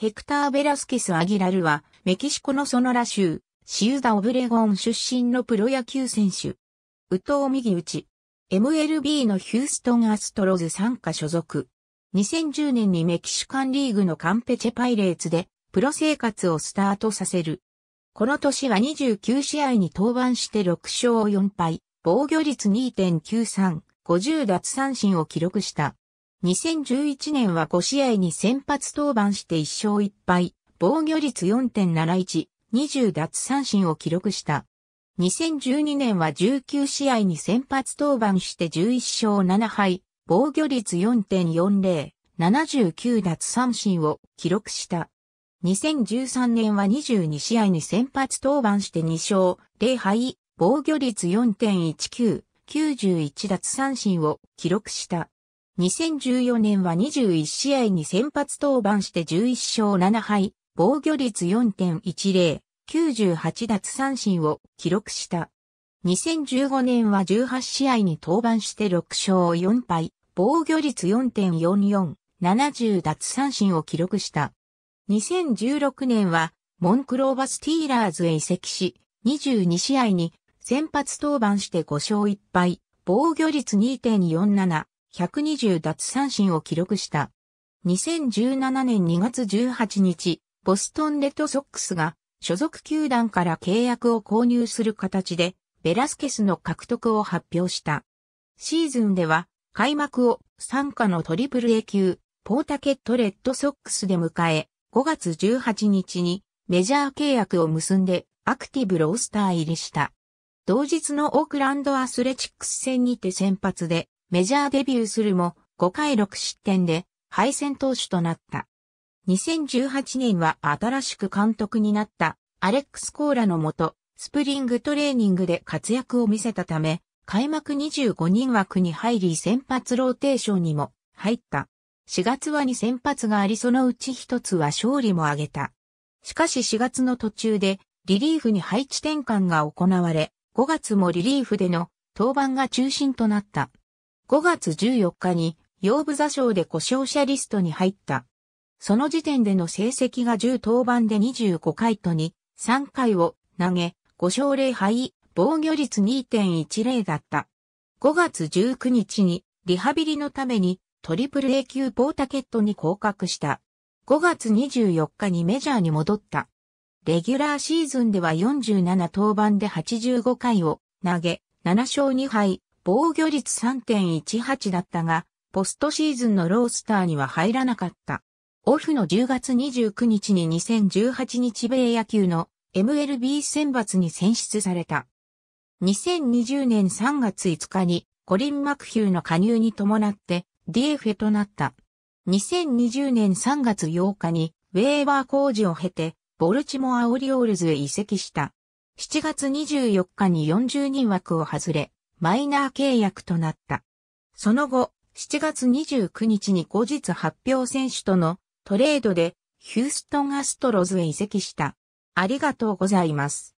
ヘクター・ベラスケス・アギラルは、メキシコのソノラ州、シウダ・オブレゴン出身のプロ野球選手。宇藤右打ち。MLB のヒューストン・アストロズ参加所属。2010年にメキシカンリーグのカンペチェパイレーツで、プロ生活をスタートさせる。この年は29試合に登板して6勝4敗、防御率2.93、50奪三振を記録した。2011年は5試合に先発登板して1勝1敗、防御率4.71、20奪三振を記録した。2012年は19試合に先発登板して11勝7敗、防御率4.40、79奪三振を記録した。2013年は22試合に先発登板して2勝0敗、防御率4.19、91奪三振を記録した。2014年は21試合に先発登板して11勝7敗、防御率4.10、98奪三振を記録した。2015年は18試合に登板して6勝4敗、防御率4.44、70奪三振を記録した。2016年はモンクローバスティーラーズへ移籍し、22試合に先発登板して5勝1敗、防御率2.47、120奪三振を記録した。2017年2月18日、ボストンレッドソックスが所属球団から契約を購入する形でベラスケスの獲得を発表した。シーズンでは開幕を参加のトリプル A 級ポータケットレッドソックスで迎え、5月18日にメジャー契約を結んでアクティブロースター入りした。同日のオークランドアスレチックス戦にて先発でメジャーデビューするも5回6失点で敗戦投手となった。2018年は新しく監督になったアレックス・コーラのもと、スプリングトレーニングで活躍を見せたため、開幕25人枠に入り先発ローテーションにも入った。4月は2先発がありそのうち1つは勝利も挙げた。しかし4月の途中でリリーフに配置転換が行われ、5月もリリーフでの登板が中心となった。5月14日に、腰部座賞で故障者リストに入った。その時点での成績が10登板で25回とに、3回を投げ、5勝0敗、防御率2.10だった。5月19日に、リハビリのために、トリプル A 級ポータケットに降格した。5月24日にメジャーに戻った。レギュラーシーズンでは47登板で85回を投げ、7勝2敗、防御率3.18だったが、ポストシーズンのロースターには入らなかった。オフの10月29日に2018日米野球の MLB 選抜に選出された。2020年3月5日にコリン・マクヒューの加入に伴って DF となった。2020年3月8日にウェーバー工事を経てボルチモアオリオールズへ移籍した。7月24日に40人枠を外れ、マイナー契約となった。その後、7月29日に後日発表選手とのトレードでヒューストンアストロズへ移籍した。ありがとうございます。